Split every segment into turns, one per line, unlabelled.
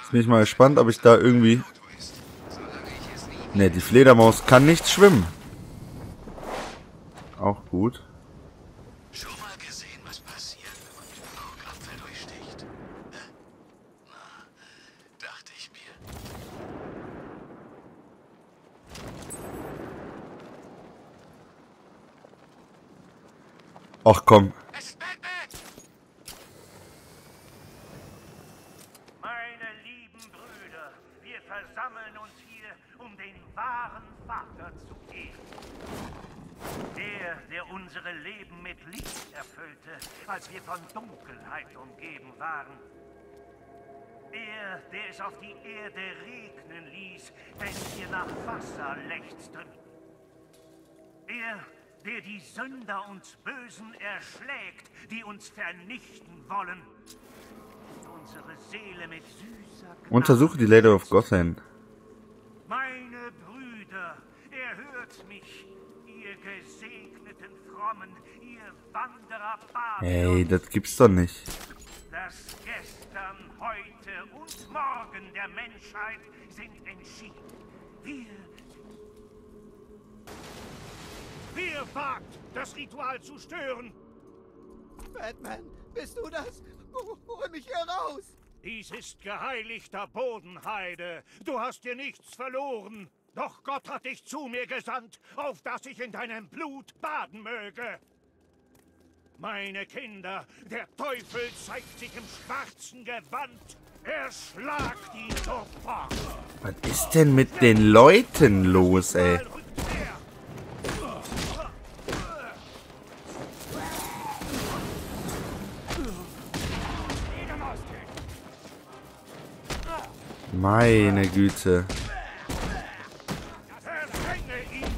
Jetzt bin ich mal gespannt, ob ich da irgendwie... Ne, die Fledermaus kann nicht schwimmen. Auch gut.
Schon mal gesehen, was passiert, wenn man den Augapfel durchsticht? Na, dachte ich mir.
Ach komm.
Es ist Batman!
Meine lieben Brüder, wir versammeln uns hier, um den wahren Vater zu ehren. Der, der unsere Leben mit Licht erfüllte, als wir von Dunkelheit umgeben waren. Er, der es auf die Erde regnen ließ, wenn wir nach Wasser lechzten. Er, der die Sünder und Bösen erschlägt, die uns vernichten wollen. Unsere Seele mit süßer Gnade
Untersuche die Lady of Gotham.
Meine Brüder, erhört mich, ihr Frommen, ihr Wanderer
Ey, das gibt's doch nicht.
das gestern, heute und morgen der Menschheit sind entschieden. Wir Wer wagt, das Ritual zu stören?
Batman, bist du das? Hol hol mich hier raus!
Dies ist geheiligter Bodenheide. Du hast dir nichts verloren. Doch Gott hat dich zu mir gesandt, auf dass ich in deinem Blut baden möge. Meine Kinder, der Teufel zeigt sich im schwarzen Gewand. Erschlagt ihn sofort.
Was ist denn mit den Leuten los, ey? Meine Güte.
Verdränge ihn.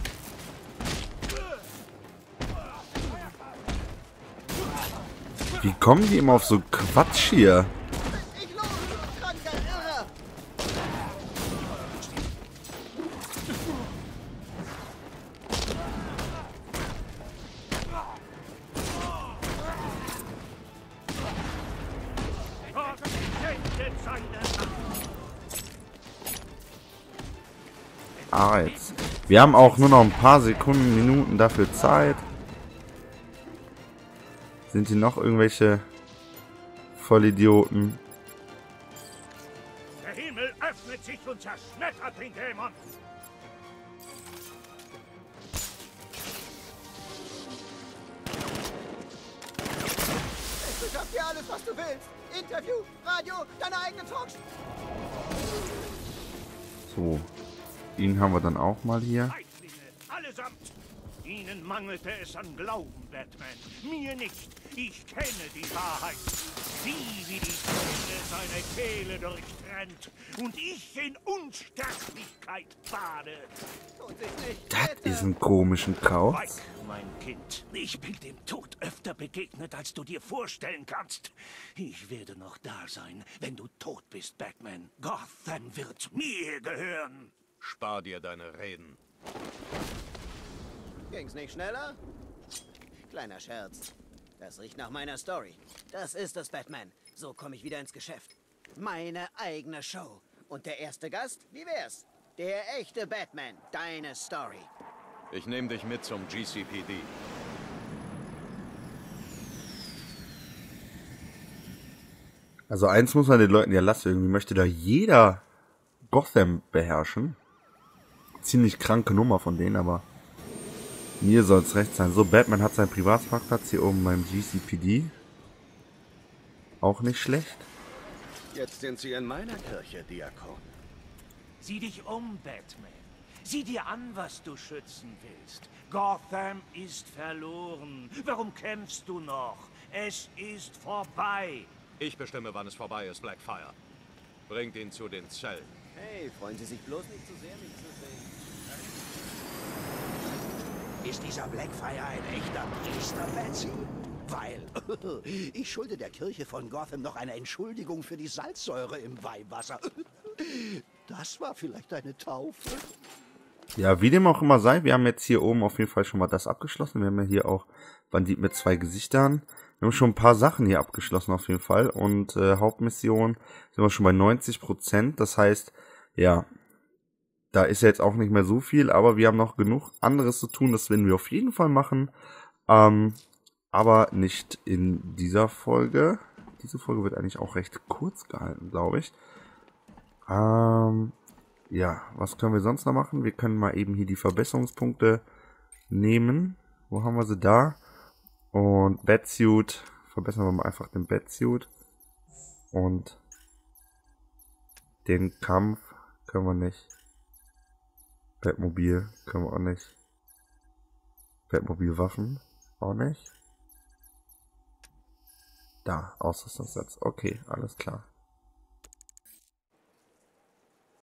Wie kommen die immer auf so Quatsch hier? Ah, jetzt. Wir haben auch nur noch ein paar Sekunden, Minuten dafür Zeit. Sind hier noch irgendwelche Vollidioten?
Der Himmel öffnet sich und zerschmettert den Dämon.
Ich hab dir alles, was du willst! Interview, Radio, deine eigene Talkshow!
So. Ihn haben wir dann auch mal hier.
Allesamt. Ihnen mangelte es an Glauben, Batman. Mir nicht. Ich kenne die Wahrheit. Sie wie die Kehle seine Kehle durchtrennt und ich in Unsterblichkeit bade.
Tut sich nicht.
Das ist ein komischen Kauz.
Weig, mein Kind. Ich bin dem Tod öfter begegnet, als du dir vorstellen kannst. Ich werde noch da sein, wenn du tot bist, Batman. Gotham wird mir gehören.
Spar dir deine Reden.
Ging's nicht schneller? Kleiner Scherz. Das riecht nach meiner Story. Das ist es, Batman. So komme ich wieder ins Geschäft. Meine eigene Show. Und der erste Gast? Wie wär's? Der echte Batman. Deine Story.
Ich nehme dich mit zum GCPD.
Also eins muss man den Leuten ja lassen. Irgendwie möchte da jeder Gotham beherrschen. Ziemlich kranke Nummer von denen, aber mir soll es recht sein. So, Batman hat seinen Privatparkplatz hier oben beim GCPD. Auch nicht schlecht.
Jetzt sind sie in meiner Kirche, Diakon.
Sieh dich um, Batman. Sieh dir an, was du schützen willst. Gotham ist verloren. Warum kämpfst du noch? Es ist vorbei.
Ich bestimme, wann es vorbei ist, Blackfire. Bringt ihn zu den Zellen.
Hey, freuen Sie sich bloß nicht zu sehr, mich zu sehen.
Ist dieser Blackfire ein echter Priester, Betsy? Weil ich schulde der Kirche von Gotham noch eine Entschuldigung für die Salzsäure im Weihwasser. Das war vielleicht eine Taufe.
Ja, wie dem auch immer sei, wir haben jetzt hier oben auf jeden Fall schon mal das abgeschlossen. Wir haben ja hier auch Bandit mit zwei Gesichtern. Wir haben schon ein paar Sachen hier abgeschlossen auf jeden Fall. Und äh, Hauptmission sind wir schon bei 90 Prozent. Das heißt, ja, da ist ja jetzt auch nicht mehr so viel, aber wir haben noch genug anderes zu tun. Das werden wir auf jeden Fall machen. Ähm, aber nicht in dieser Folge. Diese Folge wird eigentlich auch recht kurz gehalten, glaube ich. Ähm, ja, was können wir sonst noch machen? Wir können mal eben hier die Verbesserungspunkte nehmen. Wo haben wir sie da? Und Batsuit. Verbessern wir mal einfach den Batsuit. Und den Kampf können wir nicht. Batmobil können wir auch nicht. Batmobil-Waffen auch nicht. Da, Ausrüstungssatz. Okay, alles klar.